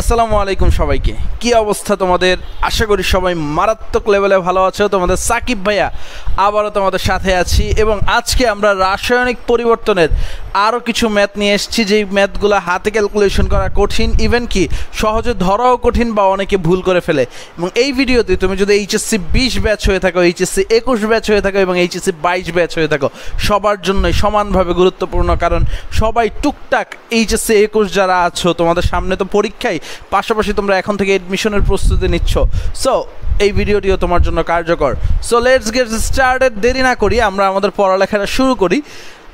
আসসালামু আলাইকুম সবাইকে। কি অবস্থা তোমাদের? আশা করি সবাই মারাত্মক লেভেলে ভালো আছো। তোমাদের সাকিব ভাইয়া আবারও তোমাদের সাথে আছি এবং আজকে আমরা রাসায়নিক পরিবর্তনের আরও কিছু ম্যাথ নিয়ে এসেছি, যেই ম্যাথগুলো হাতে ক্যালকুলেশন করা কঠিন ইভেন কি সহজে ধরাও কঠিন বা অনেকে ভুল করে ফেলে। এবং এই ভিডিওতে তুমি যদি এইচএসসি বিশ ব্যাচ হয়ে থাকো, এইচএসসি একুশ ব্যাচ হয়ে থাকো এবং এইচএসসি বাইশ ব্যাচ হয়ে থাকো, সবার জন্যই সমানভাবে গুরুত্বপূর্ণ, কারণ সবাই টুকটাক এইচএসসি একুশ যারা আছো, তোমাদের সামনে তো পরীক্ষায় পাশাপাশি তোমরা এখন থেকে এডমিশনের প্রস্তুতি নিচ্ছ। সো এই ভিডিওটিও তোমার জন্য কার্যকর। সো লেটস গেট স্টার্টেড দেরি না করি, আমরা আমাদের পড়ালেখাটা শুরু করি।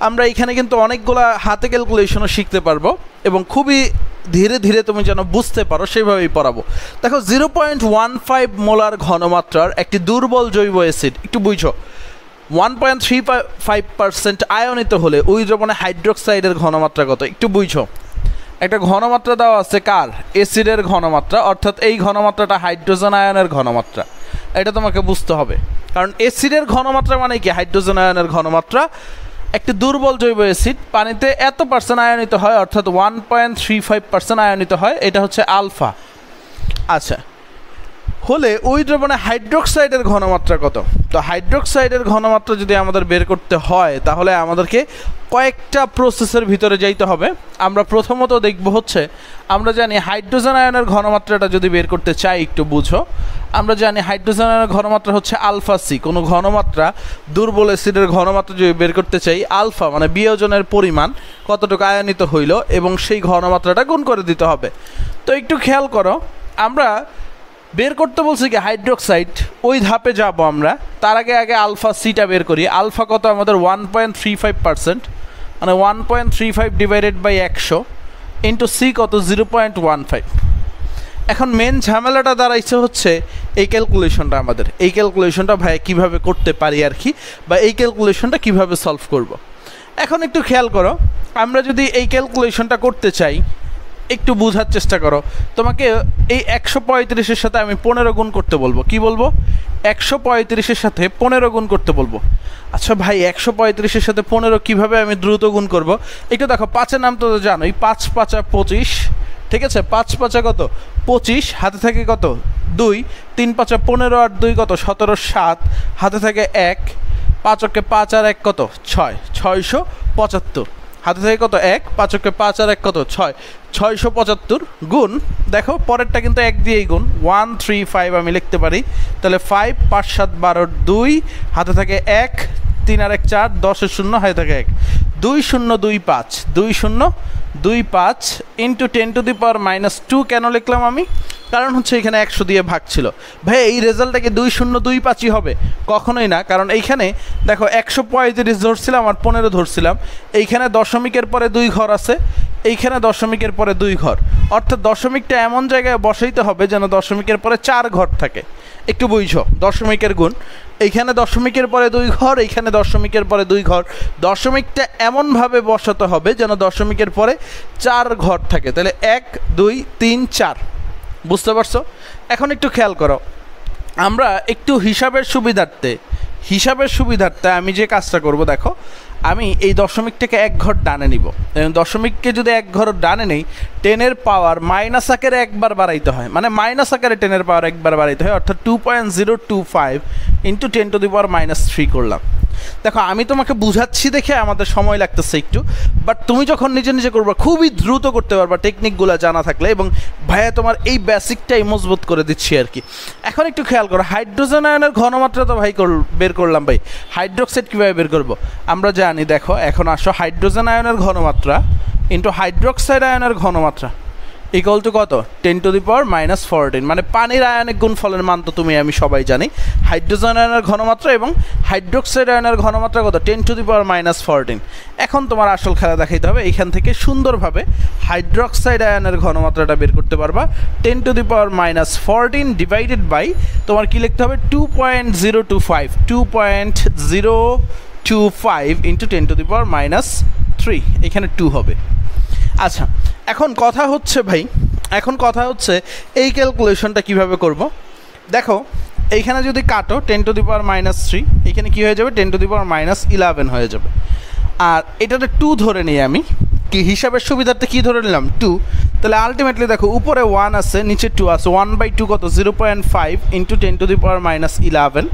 আমরা এখানে কিন্তু অনেকগুলা হাতে ক্যালকুলেশনও শিখতে পারব এবং খুবই ধীরে ধীরে তুমি যেন বুঝতে পারো সেভাবেই পড়াবো। দেখো zero point one five molar ঘনমাত্রার একটি দুর্বল জৈব অ্যাসিড একটু বুঝো। One point three five percent আয়নিত হলে ওই দ্রবণে হাইড্রোক্সাইডের ঘনমাত্রা কত? একটু বুঝো। একটা ঘনমাত্রা দেওয়া আছে কার? অ্যাসিডের ঘনমাত্রা, অর্থাৎ এই ঘনমাত্রাটা হাইড্রোজেন আয়নের ঘনমাত্রা। এটা তোমাকে বুঝতে হবে। কারণ অ্যাসিডের ঘনমাত্রা মানে কি? হাইড্রোজেন আয়নের ঘনমাত্রা। একটি দুর্বল জৈব অ্যাসিড, পানিতে এত পার্সেন্ট আয়নিত হয়, অর্থাৎ one point three five percent আয়নিত হয়, এটা হচ্ছে আলফা। আচ্ছা। হলে ওই দ্রবণে হাইড্রোক্সাইডের ঘনমাত্রা কত? তো হাইড্রোক্সাইডের ঘনমাত্রা যদি আমাদের বের করতে হয়, তাহলে আমাদেরকে কয়েকটা প্রসেসের ভিতরে যাইতে হবে। আমরা প্রথমত দেখব হচ্ছে, আমরা জানি হাইড্রোজেন আয়নের ঘনমাত্রাটা যদি বের করতে চাই একটু বুঝো। আমরা জানি হাইড্রোজেন আয়নের ঘনমাত্রা হচ্ছে আলফা সি, কোনো ঘনমাত্রা দুর্বল অ্যাসিডের ঘনমাত্রা যদি বের করতে চাই, আলফা মানে বিয়োজনের পরিমাণ কতটুকু আয়নিত হইল এবং সেই ঘনমাত্রাটা গুণ করে দিতে হবে। তো একটু খেয়াল করো, আমরা বের করতে বলছি কি, হাইড্রোক্সাইড, ওই ধাপে যাব আমরা। তার আগে আগে আলফা সিটা বের করি। আলফা কত? আমাদের one point three five percent মানে one point three five divided by একশো ইন্টু সি কত? জিরো পয়েন্ট ওয়ান ফাইভ এখন মেন ঝামেলাটা দাঁড়াইছে হচ্ছে এই ক্যালকুলেশনটা আমাদের। এই ক্যালকুলেশনটা ভাই কীভাবে করতে পারি আর কি? বা এই ক্যালকুলেশনটা কীভাবে সলভ করব। এখন একটু খেয়াল করো, আমরা যদি এই ক্যালকুলেশনটা করতে চাই একটু বোঝার চেষ্টা করো। তোমাকে এই একশো পঁয়ত্রিশের সাথে আমি পনেরো গুণ করতে বলব। কি বলব? একশো পঁয়ত্রিশের সাথে পনেরো গুণ করতে বলব। আচ্ছা ভাই, একশো পঁয়ত্রিশের সাথে পনেরো কীভাবে আমি দ্রুত গুণ করব? একটু দেখো, পাঁচের নাম তো জানোই, পাঁচ পাঁচা পঁচিশ, ঠিক আছে? পাঁচ পাঁচা কত? পঁচিশ, হাতে থাকে কত? দুই, তিন পাঁচা পনেরো আর দুই কত? সতেরো সাত, হাতে থাকে এক পাঁচকে পাঁচ আর এক কত? ছয়, ছয়শো পঁচাত্তর। হাতে থেকে কত এক পাঁচকে পাঁচ আর এক কত ছয়। ছয়শো পঁচাত্তর গুণ, দেখো, পরেরটা কিন্তু এক দিয়েই গুণ। ওয়ান, থ্রি, ফাইভ আমি লিখতে পারি। তাহলে ফাইভ, পাঁচ, সাত, বারো, দুই, হাতে থাকে এক, তিন আর এক, চার, দশের শূন্য, হাতে থাকে এক। দুই শূন্য দুই পাঁচ। দুই শূন্য দুই পাঁচ into ten to the power minus two কেন লিখলাম আমি? কারণ হচ্ছে এখানে একশো দিয়ে ভাগ ছিল। ভাই এই রেজাল্টটাকে দুই শূন্য দুই পাঁচই হবে? কখনোই না। কারণ এইখানে দেখো একশো পঁয়ত্রিশ ধরছিলাম আর পনেরো ধরছিলাম। এইখানে দশমিকের পরে দুই ঘর আছে। এইখানে দশমিকের পরে দুই ঘর। অর্থাৎ দশমিকটা এমন জায়গায় বসাইতে হবে যেন দশমিকের পরে চার ঘর থাকে। একটু বুঝো দশমিকের গুণ। এইখানে দশমিকের পরে দুই ঘর এইখানে দশমিকের পরে দুই ঘর। দশমিকটা এমনভাবে বসাতে হবে যেন দশমিকের পরে চার ঘর থাকে। তাহলে এক, দুই, তিন, চার। বুঝতে পারছ? এখন একটু খেয়াল করো। আমরা একটু হিসাবের সুবিধার্থে হিসাবের সুবিধার্থে আমি যে কাজটা করব, দেখো। আমি এই দশমিকটাকে এক ঘর ডানে নিব। দশমিককে যদি এক ঘর ডানে নেই টেনের পাওয়ার মাইনাস আকারে একবার বাড়াইতে হয়। মানে মাইনাস আকারে টেনের পাওয়ার একবার বাড়াইতে হয়, অর্থাৎ two point zero two five into ten to the power minus three করলাম। দেখো, আমি তোমাকে বুঝাচ্ছি দেখে আমাদের সময় লাগতেছে একটু বাট তুমি যখন নিজে নিজে করবা, খুবই দ্রুত করতে পারবা টেকনিকগুলো জানা থাকলে এবং ভাইয়া তোমার এই বেসিকটাই মজবুত করে দিচ্ছি আর কি। এখন একটু খেয়াল করো হাইড্রোজেন আয়নের ঘনমাত্রা তো ভাই বের করলাম ভাই। হাইড্রোক্সাইড কীভাবে বের করব? আমরা জানি, দেখো, এখন আসো হাইড্রোজেন আয়নের ঘনমাত্রা ইন্টু হাইড্রোক্সাইড আয়নের ঘনমাত্রা। ইকুয়াল টু কত? Ten to the power minus fourteen মানে পানির আয়নিক গুণফলের মান তো তুমি, আমি সবাই জানি। হাইড্রোজেন আয়নের ঘনমাত্রা এবং হাইড্রোক্সাইড আয়নের ঘনমাত্রা কত? Ten to the power minus fourteen এখন তোমার আসল খেলা দেখাইতে হবে, এইখান থেকে সুন্দরভাবে হাইড্রোক্সাইড আয়নের ঘনমাত্রাটা বের করতে পারবা। Ten to the power minus fourteen divided by তোমার কী লিখতে হবে? Two point zero two five two point zero two five into ten to the power minus three এখানে টু হবে। আচ্ছা এখন কথা হচ্ছে ভাই, এখন কথা হচ্ছে এই ক্যালকুলেশনটা কীভাবে করব? দেখো, এইখানে যদি কাটো ten to the power minus three এখানে কী হয়ে যাবে? Ten to the power minus eleven হয়ে যাবে। আর এটাতে টু ধরে নিই আমি। কি হিসাবের সুবিধার্থে কী ধরে নিলাম? টু তাহলে আলটিমেটলি দেখো, উপরে ওয়ান আছে, নিচে টু আছে। ওয়ান বাই টু কত? Zero point five into ten to the power minus eleven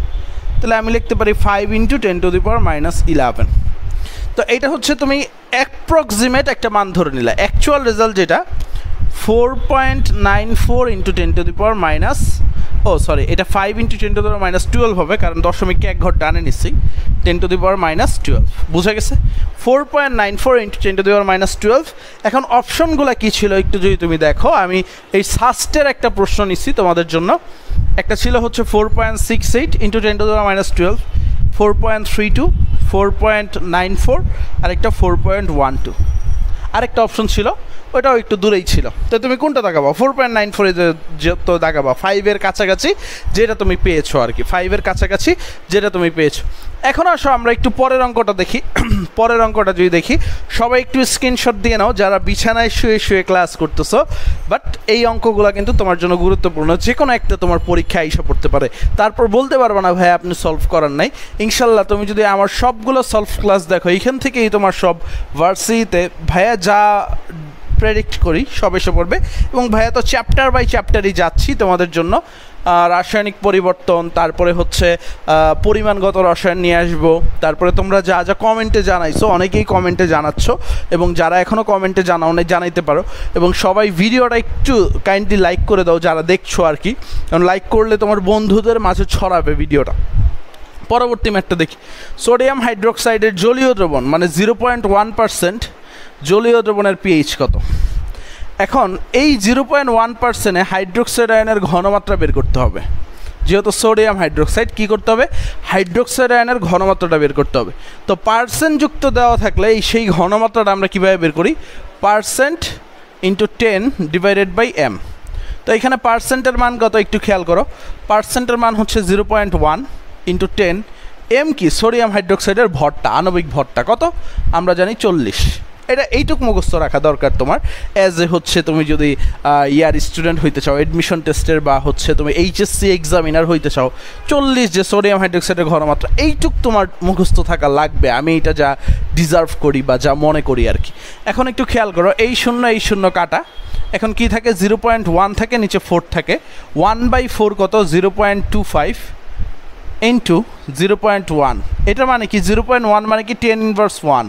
তাহলে আমি লিখতে পারি five into ten to the power minus eleven তো এইটা হচ্ছে তুমি অ্যাপ্রক্সিমেট একটা মান ধরে নিলে। অ্যাকচুয়াল রেজাল্ট যেটা four point nine four into ten to the power minus oh sorry এটা five into ten to the power minus twelve হবে, কারণ দশমিককে এক ঘর ডানে নিচ্ছি। Ten to the power minus twelve বুঝা গেছে? Four point nine four into ten to the power minus twelve এখন অপশনগুলো কী ছিল একটু যদি তুমি দেখো, আমি এই সাস্টের একটা প্রশ্ন নিচ্ছি তোমাদের জন্য। একটা ছিল হচ্ছে four point six eight into ten to the power minus twelve four point three two four point nine four আরেকটা ফোর পয়েন্ট ওয়ান টু আরেকটা অপশন ছিল ওটাও একটু দূরেই ছিল। তো তুমি কোনটা দেখাবা? ফোর পয়েন্ট নাইন ফোরে তো দেখাবা ফাইভের কাছাকাছি যেটা তুমি পেয়েছ আর কি ফাইভের কাছাকাছি যেটা তুমি পেয়েছ। এখন আসো, আমরা একটু পরের অঙ্কটা দেখি। পরের অঙ্কটা যদি দেখি, সবাই একটু স্ক্রিনশট দিয়ে নাও, যারা বিছানায় শুয়ে শুয়ে ক্লাস করতেছো বাট এই অঙ্কগুলো কিন্তু তোমার জন্য গুরুত্বপূর্ণ। যে কোনো একটা তোমার পরীক্ষা এসে পড়তে পারে। তারপর বলতে পারব না, ভাই, আপনি সলভ করার নাই। ইনশাল্লাহ, তুমি যদি আমার সবগুলো সলভ ক্লাস দেখো, এইখান থেকেই তোমার সব ভার্সিতে ভাইয়া যা প্রেডিক্ট করি, সব এসে পড়বে। এবং ভাইয়া, তো চ্যাপ্টার বাই চ্যাপ্টারই যাচ্ছি তোমাদের জন্য। রাসায়নিক পরিবর্তন, তারপরে হচ্ছে পরিমাণগত রসায়ন নিয়ে আসব। তারপরে তোমরা যা যা কমেন্টে জানাইছো, অনেকেই কমেন্টে জানাচ্ছ। এবং যারা এখনও কমেন্টে জানাও নাই, জানাইতে পারো। এবং সবাই ভিডিওটা একটু কাইন্ডলি লাইক করে দাও, যারা দেখছ আর কি। কারণ লাইক করলে তোমার বন্ধুদের মাঝে ছড়াবে ভিডিওটা। পরবর্তী ম্যাটটা দেখি। সোডিয়াম হাইড্রোক্সাইডের জলীয় দ্রবণ মানে জিরো পয়েন্ট ওয়ান পার্সেন্ট জলীয় দ্রবণের পিএইচ কত? এখন এই জিরো পয়েন্ট ওয়ান পার্সেন্টে হাইড্রোক্সাইড আয়নের ঘনমাত্রা বের করতে হবে। যেহেতু সোডিয়াম হাইড্রোক্সাইড কী করতে হবে? হাইড্রোক্সাইড আয়নের ঘনমাত্রাটা বের করতে হবে। তো পার্সেন্ট যুক্ত দেওয়া থাকলে এই সেই ঘনমাত্রাটা আমরা কীভাবে বের করি? Percent into ten divided by M তো এখানে পার্সেন্টের মান কত একটু খেয়াল করো। পার্সেন্টের মান হচ্ছে zero point one into ten M কি? সোডিয়াম হাইড্রোক্সাইডের ভরটা, আণবিক ভরটা কত? আমরা জানি চল্লিশ। এটা এইটুক মুখস্থ রাখা দরকার তোমার। অ্যাজ এ হচ্ছে তুমি যদি ইয়ার স্টুডেন্ট হইতে চাও এডমিশন টেস্টের বা হচ্ছে তুমি এইচএসসি এক্সামিনার হইতে চাও, চল্লিশ যে সোডিয়াম হাইড্রোক্সাইডের ঘনমাত্রা, এইটুক তোমার মুখস্থ থাকা লাগবে। আমি এটা যা ডিজার্ভ করি বা যা মনে করি আর কি। এখন একটু খেয়াল করো, এই শূন্য এই শূন্য কাটা। এখন কি থাকে? জিরো পয়েন্ট ওয়ান থাকে, নিচে ফোর থাকে। ওয়ান বাই ফোর কত? Zero point two five into zero point one এটা মানে কি? জিরো পয়েন্ট ওয়ান মানে কি? Ten inverse one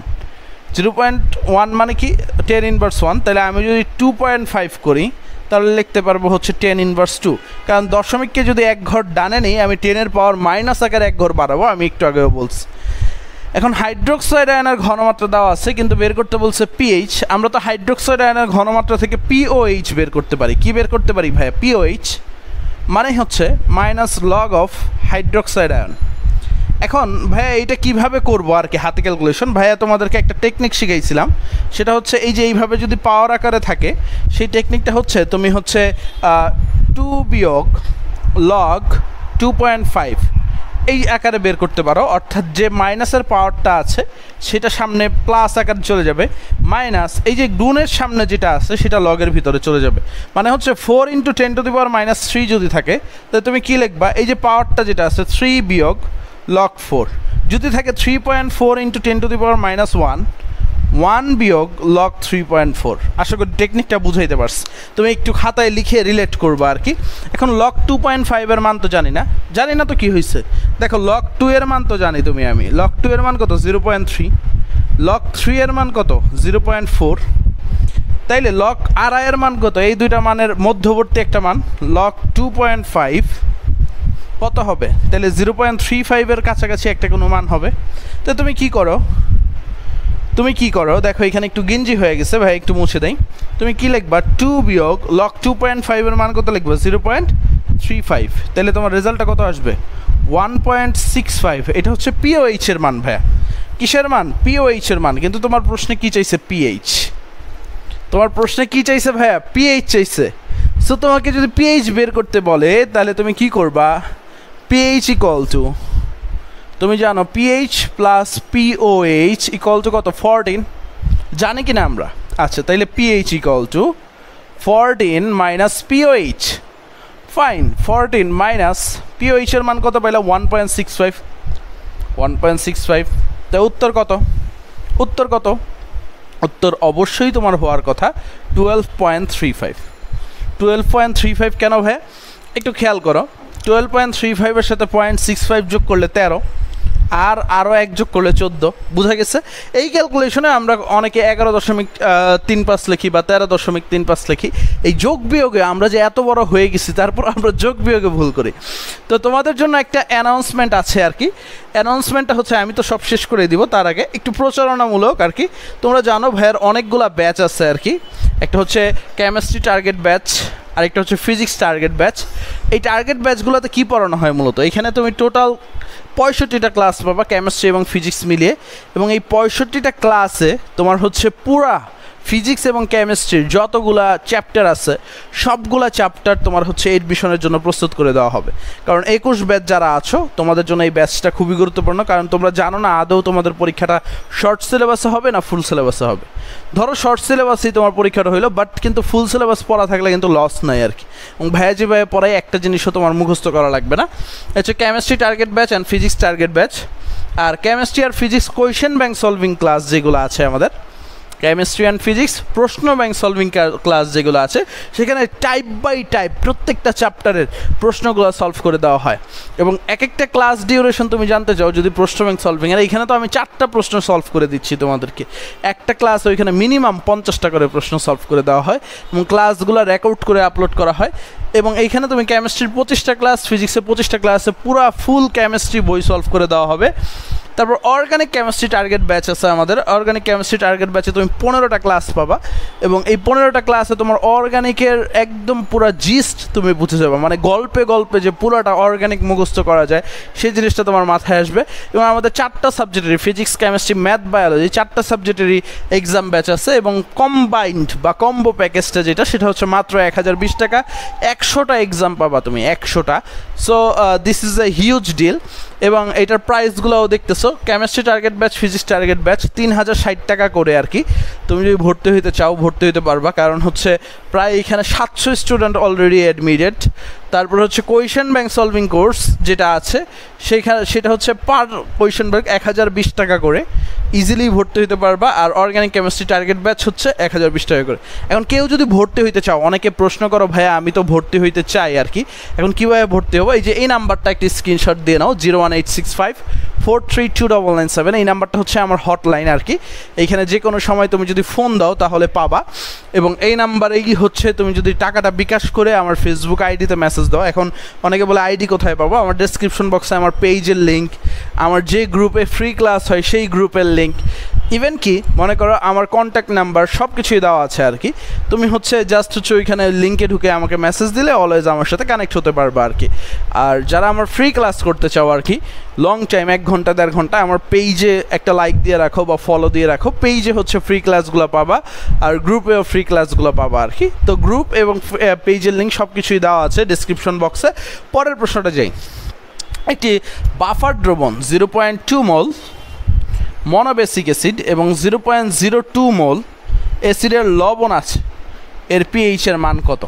zero point one মানে কি? টেন ইনভার্স ওয়ান তাহলে আমি যদি টু পয়েন্ট ফাইভ করি, তাহলে লিখতে পারব হচ্ছে টেন ইনভার্স টু কারণ দশমিককে যদি এক ঘর ডানে নেই, আমি টেনের পাওয়ার মাইনাস আকারে এক ঘর বাড়াবো, আমি একটু আগেও বলছি। এখন হাইড্রোক্সাইড আয়নের ঘনমাত্রা দেওয়া আছে, কিন্তু বের করতে বলছে পিএইচ আমরা তো হাইড্রোক্সাইড আয়নের ঘনমাত্রা থেকে পিওএইচ বের করতে পারি। কি বের করতে পারি ভাইয়া? পিওএইচ মানে হচ্ছে minus log of hydroxide ion এখন ভাইয়া এইটা কীভাবে করব আর কি হাতে ক্যালকুলেশন ভাইয়া তোমাদেরকে একটা টেকনিক শিখাইছিলাম। সেটা হচ্ছে এই যে এইভাবে যদি পাওয়ার আকারে থাকে, সেই টেকনিকটা হচ্ছে তুমি হচ্ছে টু বিয়োগ লগ টু পয়েন্ট ফাইভ এই আকারে বের করতে পারো। অর্থাৎ যে মাইনাসের পাওয়ারটা আছে, সেটা সামনে প্লাস আকারে চলে যাবে। মাইনাস এই যে গুণের সামনে যেটা আছে, সেটা লগের ভিতরে চলে যাবে। মানে হচ্ছে four into ten to the power minus three যদি থাকে, তাহলে তুমি কী লিখবা? এই যে পাওয়ারটা যেটা আছে থ্রি বিয়োগ লক ফোর যদি থাকে three point four into ten to the power minus one one বিয়োগ লক থ্রি পয়েন্ট ফোর আশা করি টেকনিকটা বুঝাইতে পারছি। তুমি একটু খাতায় লিখে রিলেট করব আর কি। এখন লক টু পয়েন্ট ফাইভের মান তো জানি না। জানি না তো কী হয়েছে দেখো লক টু এর মান তো জানি তুমি আমি। লক টু এর মান কত? Zero point three log three এর মান কত? জিরো পয়েন্ট ফোর তাইলে লক এর মান কত? এই দুইটা মানের মধ্যবর্তী একটা মান। লক টু পয়েন্ট ফাইভ কত হবে? তাহলে জিরো পয়েন্ট থ্রি ফাইভের কাছাকাছি একটা কোনো মান হবে। তো তুমি কি করো? তুমি কি করো? দেখো, এখানে একটু গেঞ্জি হয়ে গেছে, ভাই, একটু মুছে দেয় তুমি কি লিখবা? টু বিয়োগ লক টু পয়েন্ট ফাইভের মান কত লিখবে? জিরো পয়েন্ট থ্রি ফাইভ তাহলে তোমার রেজাল্টটা কত আসবে? ওয়ান পয়েন্ট সিক্স ফাইভ এটা হচ্ছে পিওএইচের মান, ভাইয়া। কিসের মান? পিওএইচের মান। কিন্তু তোমার প্রশ্নে কি চাইছে? পিএইচ তোমার প্রশ্নে কি চাইছে, ভাইয়া? পিএইচ চাইছে। সো তোমাকে যদি পিএইচ বের করতে বলে, তাহলে তুমি কি করবা? পিএইচ ইকল টু তুমি জানো pH plus pOH equal to কত? ফরটিন জানি কি না আমরা? আচ্ছা তাইলে pH equal to fourteen minus pOH fine fourteen minus পিওএইচের মান কত পাইলে? One point six five one point six five তো উত্তর কত? উত্তর কত? উত্তর অবশ্যই তোমার হওয়ার কথা twelve point three five twelve point three five কেন ভাইয়া একটু খেয়াল করো। টুয়েলভ পয়েন্ট থ্রি ফাইভের সাথে পয়েন্ট সিক্স ফাইভ যোগ করলে তেরো, আর আরও এক যোগ করলে চোদ্দ, বোঝা গেছে? এই ক্যালকুলেশনে আমরা অনেকে এগারো দশমিক তিন পাঁচ লিখি বা তেরো দশমিক তিন পাঁচ লিখি। এই যোগ বিয়োগে আমরা যে এত বড় হয়ে গেছি, তারপর আমরা যোগ বিয়োগে ভুল করি। তো তোমাদের জন্য একটা অ্যানাউন্সমেন্ট আছে আর কি। অ্যানাউন্সমেন্টটা হচ্ছে, আমি তো সব শেষ করে দিব তার আগে, একটু প্রচারণামূলক আর কি। তোমরা জানো ভাইয়ের অনেকগুলা ব্যাচ আছে আর কি। একটা হচ্ছে কেমিস্ট্রি টার্গেট ব্যাচ আরেকটা হচ্ছে ফিজিক্স টার্গেট ব্যাচ এই টার্গেট ব্যাচগুলোতে কী পড়ানো হয় মূলত? এখানে তুমি টোটাল পঁয়ষট্টিটা ক্লাস পাবা কেমিস্ট্রি এবং ফিজিক্স মিলিয়ে। এবং এই পঁয়ষট্টিটা ক্লাসে তোমার হচ্ছে পুরা ফিজিক্স এবং কেমিস্ট্রির যতগুলা চ্যাপ্টার আছে, সবগুলা চ্যাপ্টার তোমার হচ্ছে এডমিশনের জন্য প্রস্তুত করে দেওয়া হবে। কারণ একুশ ব্যাচ যারা আছো, তোমাদের জন্য এই ব্যাচটা খুবই গুরুত্বপূর্ণ, কারণ তোমরা জানো না আদৌ তোমাদের পরীক্ষাটা শর্ট সিলেবাসে হবে না ফুল সিলেবাসে হবে। ধরো শর্ট সিলেবাসেই তোমার পরীক্ষাটা হইল বাট কিন্তু ফুল সিলেবাস পড়া থাকলে কিন্তু লস নাই আর কি। এবং ভাইয়াজি ভাইয়া পড়াই একটা জিনিসও তোমার মুখস্থ করা লাগবে না। হচ্ছে chemistry target batch and physics target batch R chemistry R physics question bank solving class যেগুলো আছে আমাদের কেমিস্ট্রি অ্যান্ড ফিজিক্স প্রশ্ন ব্যাংক সলভিং ক্লাস যেগুলো আছে, সেখানে টাইপ বাই টাইপ প্রত্যেকটা চ্যাপ্টারের প্রশ্নগুলো সলভ করে দেওয়া হয়। এবং এক একটা ক্লাস ডিউরেশন তুমি জানতে চাও, যদি প্রশ্ন ব্যাংক সলভিং আর এইখানে তো আমি চারটা প্রশ্ন সলভ করে দিচ্ছি তোমাদেরকে। একটা ক্লাস ওইখানে মিনিমাম পঞ্চাশটা করে প্রশ্ন সলভ করে দেওয়া হয়, এবং ক্লাসগুলো রেকর্ড করে আপলোড করা হয়। এবং এইখানে তুমি কেমিস্ট্রির পঁচিশটা ক্লাস ফিজিক্সের পঁচিশটা ক্লাসে পুরো ফুল কেমিস্ট্রি বই সলভ করে দেওয়া হবে। তারপর অর্গানিক কেমিস্ট্রি টার্গেট ব্যাচ আছে আমাদের। অর্গানিক কেমিস্ট্রি টার্গেট ব্যাচে তুমি পনেরোটা ক্লাস পাবা এবং এই পনেরোটা ক্লাসে তোমার অর্গানিকের একদম পুরো জিস্ট তুমি বুঝে যাবে। মানে গল্পে গল্পে যে পুরোটা অর্গানিক মুখস্থ করা যায়, সেই জিনিসটা তোমার মাথায় আসবে। এবং আমাদের চারটা সাবজেক্টেরই ফিজিক্স কেমিস্ট্রি ম্যাথ বায়োলজি চারটা সাবজেক্টেরই এক্সাম ব্যাচ আছে এবং কম্বাইন্ড বা কম্বো প্যাকেজটা যেটা, সেটা হচ্ছে মাত্র এক হাজার বিশ টাকা। একশোটা এক্সাম পাবা তুমি, একশোটা। So this is a huge deal এবং এটার প্রাইসগুলোও দেখতেছো। Chemistry target batch physics target batch তিন হাজার ষাট টাকা করে আর কি। তুমি যদি ভর্তি হইতে চাও, ভর্তি হইতে পারবা। কারণ হচ্ছে প্রায় এখানে সাতশো স্টুডেন্ট অলরেডি অ্যাডমিটেড তারপর হচ্ছে কোয়েশন ব্যাংক সলভিং কোর্স যেটা আছে সেখানে সেটা হচ্ছে পার কোয়েশন ব্যাংক এক হাজার বিশ টাকা করে। ইজিলি ভর্তি হইতে পারবা আর অর্গানিক কেমিস্ট্রি টার্গেট ব্যাচ হচ্ছে এক হাজার বিশ টাকা করে। এখন কেউ যদি ভর্তি হইতে চাও, অনেকে প্রশ্ন করো, ভাইয়া, আমি তো ভর্তি হইতে চাই আর কি। এখন কীভাবে ভর্তি হব? এই যে এই নাম্বারটা একটি স্ক্রিনশট দিয়ে নাও zero one eight six five four three two double nine seven এই নাম্বারটা হচ্ছে আমার হটলাইন আর কি। এইখানে যে কোনো সময় তুমি যদি ফোন দাও, তাহলে পাবা। এবং এই নাম্বারেই হচ্ছে তুমি যদি টাকাটা বিকাশ করে আমার ফেসবুক আইডিতে মেসেজ দাও। এখন অনেকে বলে, আইডি কোথায় পাবো? আমার ডেসক্রিপশন বক্সে আমার পেজের লিঙ্ক আমার যে গ্রুপে ফ্রি ক্লাস হয়, সেই গ্রুপের লিঙ্ক ইভেন কি, মনে করো আমার কন্ট্যাক্ট নাম্বার সব কিছুই দেওয়া আছে আর কি। তুমি হচ্ছে জাস্ট হচ্ছে ওইখানে লিঙ্কে ঢুকে আমাকে মেসেজ দিলে অলওয়েজ আমার সাথে কানেক্ট হতে পারবে আর কি। আর যারা আমার ফ্রি ক্লাস করতে চাও আর কি লং টাইম এক ঘণ্টা, দেড় ঘণ্টা আমার পেজে একটা লাইক দিয়ে রাখো বা ফলো দিয়ে রাখো পেজে হচ্ছে ফ্রি ক্লাসগুলো পাবা আর গ্রুপেও ফ্রি ক্লাসগুলো পাবা আর কি। তো গ্রুপ এবং পেজের লিঙ্ক সব কিছুই দেওয়া আছে ডিসক্রিপশন বক্সে পরের প্রশ্নটা যাই। একটি বাফার দ্রবণ zero point two mole monobasic acid এবং zero point zero two mole অ্যাসিডের লবণ আছে। এর পিএইচের মান কত?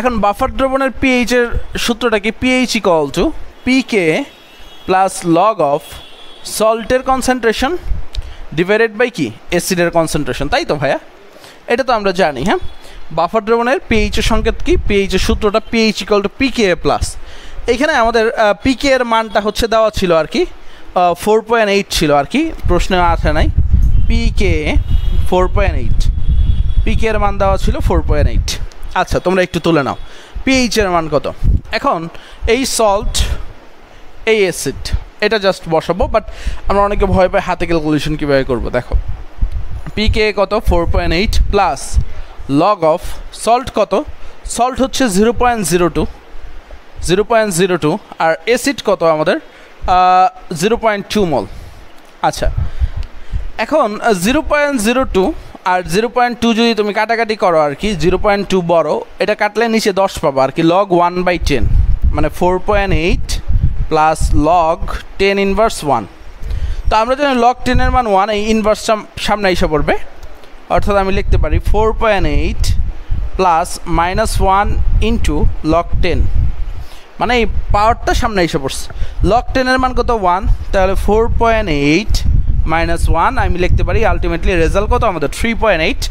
এখন বাফার দ্রবণের পিএইচের সূত্রটা কি? PH equal to pK plus log of সল্টের concentration divided by কি? অ্যাসিডের কনসেন্ট্রেশন তাই তো ভাইয়া? এটা তো আমরা জানি হ্যাঁ? বাফার দ্রবণের পিএইচের সংকেত কি? পিএইচের সূত্রটা pH equal to pK plus এখানে আমাদের পিকে এর মানটা হচ্ছে দেওয়া ছিল আর কি ফোর পয়েন্ট এইট ছিল আর কি, প্রশ্নে আসে নাই। PK four point eight pK এর মান দেওয়া ছিল ফোর পয়েন্ট এইট আচ্ছা তোমরা একটু তুলে নাও। পিএইচ এর মান কত? এখন, এই সল্ট এই অ্যাসিড এটা জাস্ট বসাবো বাট আমরা অনেকে ভয় পাই হাতে ক্যালকুলেশন কীভাবে করব, দেখো। পিকে কত? Four point eight plus log of salt কত? সল্ট হচ্ছে zero point zero two zero point zero two আর অ্যাসিড কত আমাদের? জিরো পয়েন্ট টু মল আচ্ছা এখন জিরো পয়েন্ট জিরো টু আর জিরো পয়েন্ট টু যদি তুমি কাটাকাটি করো আর কি জিরো পয়েন্ট টু বড়, এটা কাটলে নিচে দশ পাবো আর কি লগ ওয়ান বাই টেন মানে four point eight plus log ten inverse one তো আমরা জানি লগ টেনের মান ওয়ান এই ইনভার্সটা সামনে এসে পড়বে। অর্থাৎ আমি লিখতে পারি four point eight plus minus one into log ten মানে এই পাওয়ারটা সামনে এসে পড়ছে। লক টেনের মান কত? ওয়ান তাহলে four point eight minus one আমি লিখতে পারি আলটিমেটলি রেজাল্ট কত? আমাদের থ্রি পয়েন্ট এইট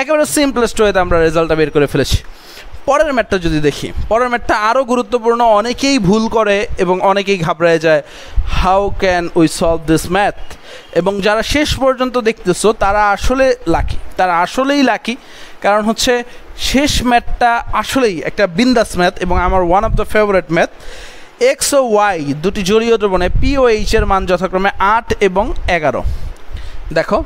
একেবারে সিম্পলেস্ট ওয়েতে আমরা রেজাল্টটা বের করে ফেলেছি। পরের ম্যাটটা যদি দেখি, পরের ম্যাটটা আরও গুরুত্বপূর্ণ, অনেকেই ভুল করে এবং অনেকেই ঘাবড়ায় যায় how can we solve this math এবং যারা শেষ পর্যন্ত দেখতেছো, তারা আসলে লাকি তারা আসলেই লাকি কারণ হচ্ছে শেষ ম্যাথটা আসলেই একটা বিন্দাস ম্যাথ এবং আমার one of the favourite math X O Y দুটি জড়ীয় দ্রবণে পি ও মান যথাক্রমে আট এবং এগারো। দেখো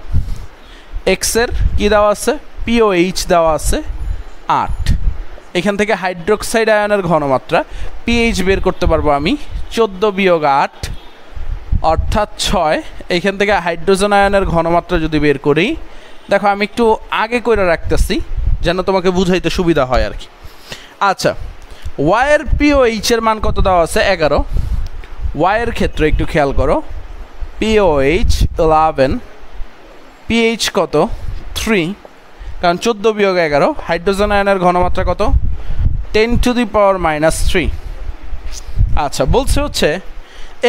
এক্সের কী দেওয়া আছে? পি ও এইচ দেওয়া আছে আট। এখান থেকে হাইড্রোক্সাইড আয়নের ঘনমাত্রা পিএইচ বের করতে পারব আমি চোদ্দ বিয়োগ আট, অর্থাৎ ছয়। এখান থেকে হাইড্রোজেন আয়নের ঘনমাত্রা যদি বের করি দেখো, আমি একটু আগে করে রাখতেছি, যেন তোমাকে বুঝাইতে সুবিধা হয় আর কি। আচ্ছা ওয়াইয়ের পিও এইচের মান কত দেওয়া আছে? এগারো। ওয়াইয়ের ক্ষেত্রে একটু খেয়াল করো। পিও এইচ ইলেভেন পিএইচ কত? থ্রি কারণ চোদ্দ বিয়োগ এগারো, হাইড্রোজেন আয়নের ঘনমাত্রা কত? Ten to the power minus three আচ্ছা বলছে হচ্ছে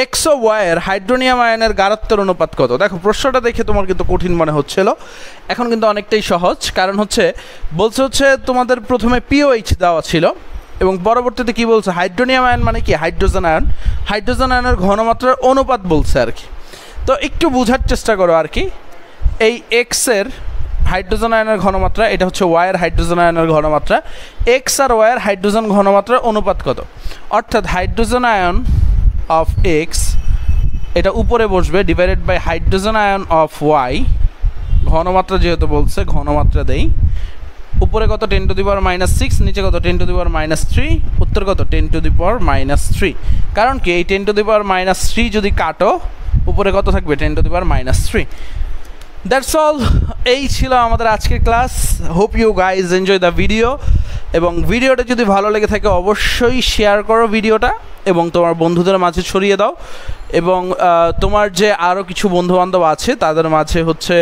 এক্সো ওয়াইয়ের হাইড্রোনিয়াম আয়নের গারত্বের অনুপাত কত? দেখো, প্রশ্নটা দেখে তোমার কিন্তু কঠিন মনে হচ্ছিল। এখন কিন্তু অনেকটাই সহজ। কারণ হচ্ছে, বলছে হচ্ছে তোমাদের প্রথমে পিওএইচ দেওয়া ছিল এবং পরবর্তীতে কি বলছে? হাইড্রোনিয়াম আয়ন মানে কি? হাইড্রোজেন আয়ন হাইড্রোজেন আয়নের ঘনমাত্রার অনুপাত বলছে আর কি। তো একটু বোঝার চেষ্টা করো আর কি। এই এক্সের হাইড্রোজেন আয়নের ঘনমাত্রা, এটা হচ্ছে ওয়াইয়ের হাইড্রোজেন আয়নের ঘনমাত্রা। এক্স আর ওয়াইয়ের হাইড্রোজেন ঘনমাত্রার অনুপাত কত? অর্থাৎ হাইড্রোজেন আয়ন অফ এক্স এটা উপরে বসবে divided by hydrogen ion of Y ঘনমাত্রা যেহেতু বলছে, ঘনমাত্রা দেই। উপরে কত? Ten to the power minus six নিচে কত? Ten to the power minus three উত্তর কত? Ten to the power minus three কারণ কি? এই ten to the power minus three যদি কাটো, উপরে কত থাকবে? Ten to the power minus three that's all এই ছিল আমাদের আজকের class. Hope you guys enjoy the video এবং ভিডিওটা যদি ভালো লেগে থাকে, অবশ্যই শেয়ার করো ভিডিওটা এবং তোমার বন্ধুদের মাঝে ছড়িয়ে দাও এবং তোমার যে আরও কিছু বন্ধুবান্ধব আছে, তাদের মাঝে হচ্ছে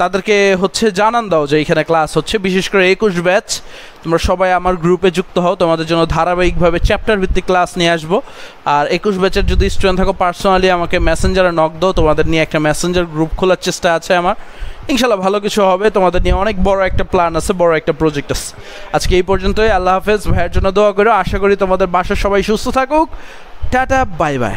তাদেরকে হচ্ছে জানান দাও যে এখানে ক্লাস হচ্ছে। বিশেষ করে একুশ ব্যাচ তোমরা সবাই আমার গ্রুপে যুক্ত হও, তোমাদের জন্য ধারাবাহিকভাবে চ্যাপ্টার ভিত্তিক ক্লাস নিয়ে আসব। আর একুশ ব্যাচের যদি স্টুডেন্ট থাকো পার্সোনালি আমাকে মেসেঞ্জারে নক দাও, তোমাদের নিয়ে একটা মেসেঞ্জার গ্রুপ খোলার চেষ্টা আছে আমার। ইনশাল্লাহ ভালো কিছু হবে। তোমাদের নিয়ে অনেক বড় একটা প্ল্যান আছে, বড় একটা প্রজেক্ট আছে। আজকে এই পর্যন্তই, আল্লাহ হাফেজ। ভাইয়ের জন্য দোয়া করো। আশা করি তোমাদের বাসার সবাই সুস্থ থাকুক। Tata bye bye